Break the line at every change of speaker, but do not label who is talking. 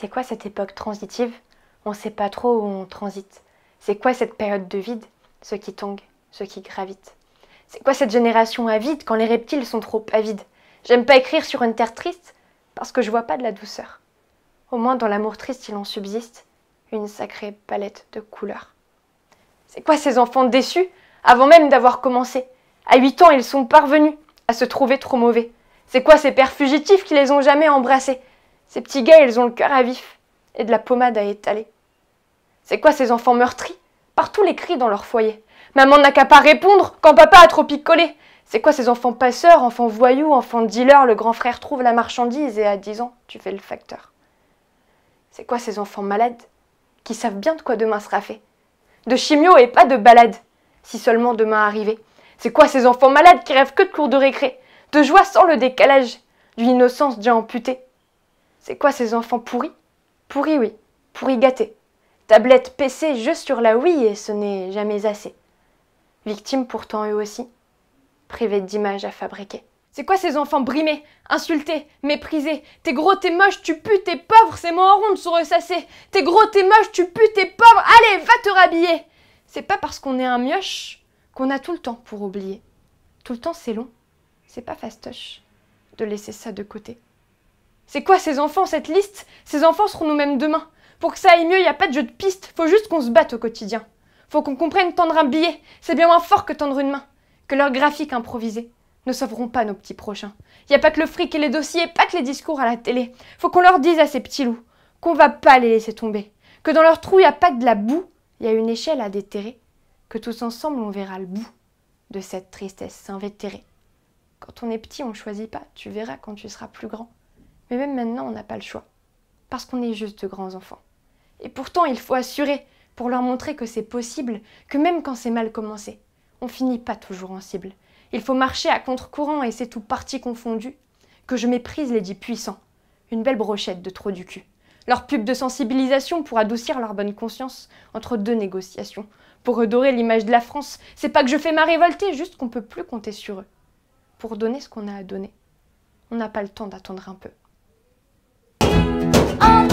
C'est quoi cette époque transitive? On ne sait pas trop où on transite. C'est quoi cette période de vide? Ceux qui tanguent, ceux qui gravitent. C'est quoi cette génération avide quand les reptiles sont trop avides? J'aime pas écrire sur une terre triste parce que je vois pas de la douceur. Au moins dans l'amour triste il en subsiste une sacrée palette de couleurs. C'est quoi ces enfants déçus? Avant même d'avoir commencé À 8 ans ils sont parvenus à se trouver trop mauvais. C'est quoi ces pères fugitifs qui les ont jamais embrassés? Ces petits gars ils ont le cœur à vif et de la pommade à étaler. C'est quoi ces enfants meurtris? Partout les cris dans leur foyer. Maman n'a qu'à pas répondre quand papa a trop picolé. C'est quoi ces enfants passeurs, enfants voyous, enfants dealers? Le grand frère trouve la marchandise et à 10 ans, tu fais le facteur. C'est quoi ces enfants malades qui savent bien de quoi demain sera fait? De chimio et pas de balade, si seulement demain arrivait. C'est quoi ces enfants malades qui rêvent que de cours de récré De joie sans le décalage, d'une innocence déjà amputée? C'est quoi ces enfants pourris? Pourris, oui, pourris gâtés. Tablette PC, jeu sur la Wii et ce n'est jamais assez. Victimes pourtant eux aussi, privés d'images à fabriquer. C'est quoi ces enfants brimés, insultés, méprisés? T'es gros, t'es moche, tu pues, t'es pauvre, ces mots en sont ressassés. T'es gros, t'es moche, tu pues, t'es pauvre, allez, va te rhabiller C'est pas parce qu'on est un mioche qu'on a tout le temps pour oublier. Tout le temps c'est long, c'est pas fastoche de laisser ça de côté. C'est quoi ces enfants, cette liste? Ces enfants seront nous-mêmes demain. Pour que ça aille mieux, y a pas de jeu de piste, faut juste qu'on se batte au quotidien. Faut qu'on comprenne tendre un billet, c'est bien moins fort que tendre une main. Que leurs graphiques improvisés ne sauveront pas nos petits prochains. Y a pas que le fric et les dossiers, pas que les discours à la télé. Faut qu'on leur dise à ces petits loups qu'on va pas les laisser tomber. Que dans leur trou y a pas que de la boue, y a une échelle à déterrer. Que tous ensemble on verra le bout de cette tristesse invétérée. Quand on est petit, on choisit pas, tu verras quand tu seras plus grand. Mais même maintenant, on n'a pas le choix. Parce qu'on est juste de grands enfants. Et pourtant, il faut assurer, pour leur montrer que c'est possible, que même quand c'est mal commencé, on finit pas toujours en cible. Il faut marcher à contre-courant et c'est tout parti confondu, que je méprise les dits puissants. Une belle brochette de trop du cul. Leur pub de sensibilisation pour adoucir leur bonne conscience entre deux négociations. Pour redorer l'image de la France, c'est pas que je fais ma révolter, juste qu'on peut plus compter sur eux. Pour donner ce qu'on a à donner, on n'a pas le temps d'attendre un peu. Oh.